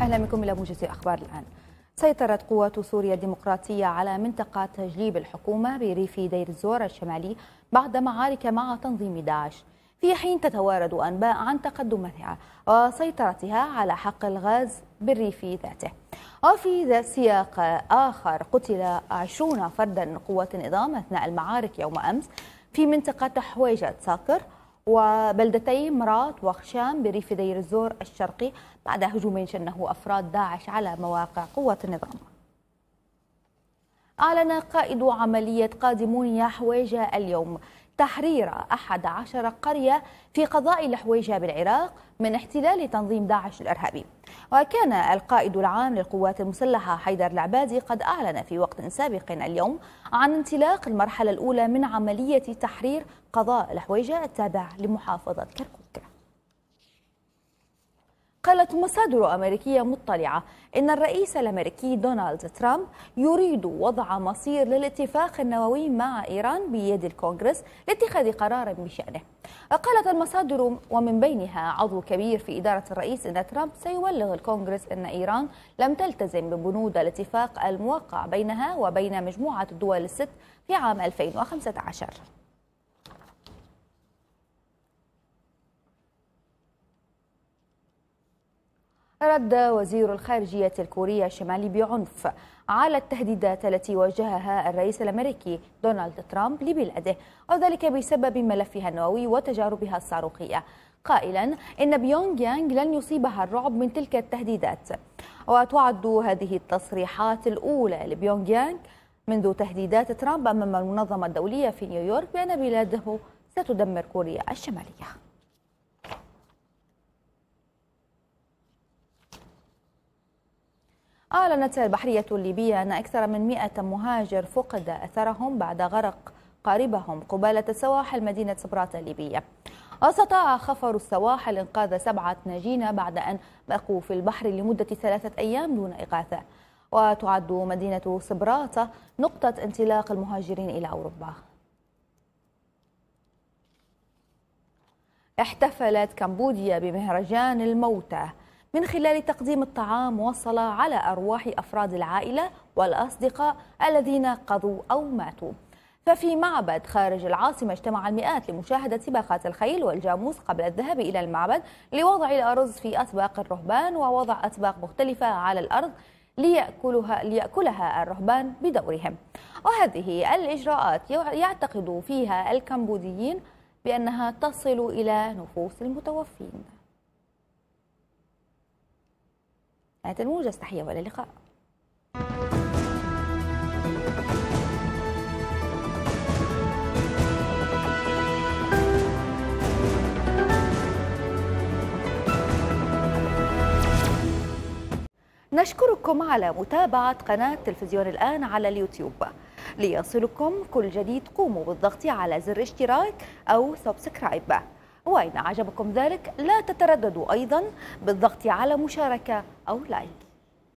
أهلا بكم إلى موجز أخبار الآن. سيطرت قوات سوريا الديمقراطية على منطقة تجليب الحكومة بريف دير الزور الشمالي بعد معارك مع تنظيم داعش. في حين تتوارد أنباء عن تقدمها وسيطرتها على حقل الغاز بالريف ذاته. وفي ذا سياق آخر قتل عشرون فردا من قوات النظام أثناء المعارك يوم أمس في منطقة حويجة ساكر وبلدتي مرات وخشام بريف دير الزور الشرقي بعد هجوم شنه أفراد داعش على مواقع قوات النظام. أعلن قائد عملية قادمون يا حويجة اليوم تحرير أحد عشر قرية في قضاء الحويجة بالعراق من احتلال تنظيم داعش الإرهابي. وكان القائد العام للقوات المسلحة حيدر العبادي قد أعلن في وقت سابق اليوم عن انطلاق المرحلة الأولى من عملية تحرير قضاء الحويجة التابع لمحافظة كركوك. قالت مصادر أمريكية مطلعة إن الرئيس الأمريكي دونالد ترامب يريد وضع مصير للاتفاق النووي مع إيران بيد الكونغرس لاتخاذ قرار بشأنه. قالت المصادر ومن بينها عضو كبير في إدارة الرئيس أن ترامب سيبلغ الكونغرس أن إيران لم تلتزم ببنود الاتفاق الموقع بينها وبين مجموعة الدول الست في عام 2015 رد وزير الخارجية الكورية الشمالي بعنف على التهديدات التي واجهها الرئيس الأمريكي دونالد ترامب لبلاده وذلك بسبب ملفها النووي وتجاربها الصاروخية. قائلا إن بيونغ يانغ لن يصيبها الرعب من تلك التهديدات. وتعد هذه التصريحات الأولى لبيونغ يانغ منذ تهديدات ترامب أمام المنظمة الدولية في نيويورك بأن بلاده ستدمر كوريا الشمالية. أعلنت البحرية الليبية أن أكثر من 100 مهاجر فقد أثرهم بعد غرق قاربهم قبالة سواحل مدينة سبرات الليبية. واستطاع خفر السواحل إنقاذ سبعة ناجين بعد أن بقوا في البحر لمدة ثلاثة أيام دون إغاثة وتعد مدينة سبراتة نقطة انطلاق المهاجرين إلى أوروبا. احتفلت كمبوديا بمهرجان الموتى. من خلال تقديم الطعام والصلاة على أرواح أفراد العائلة والأصدقاء الذين قضوا أو ماتوا. ففي معبد خارج العاصمة اجتمع المئات لمشاهدة سباقات الخيل والجاموس قبل الذهاب إلى المعبد لوضع الأرز في أطباق الرهبان ووضع أطباق مختلفة على الأرض ليأكلها, ليأكلها الرهبان بدورهم. وهذه الإجراءات يعتقد فيها الكمبوديين بأنها تصل إلى نفوس المتوفين. نهاية الموجز تحية وإلى اللقاء. نشكركم على متابعة قناة تلفزيون الآن على اليوتيوب. ليصلكم كل جديد قوموا بالضغط على زر اشتراك أو subscribe وإن عجبكم ذلك لا تترددوا أيضا بالضغط على مشاركة أو like.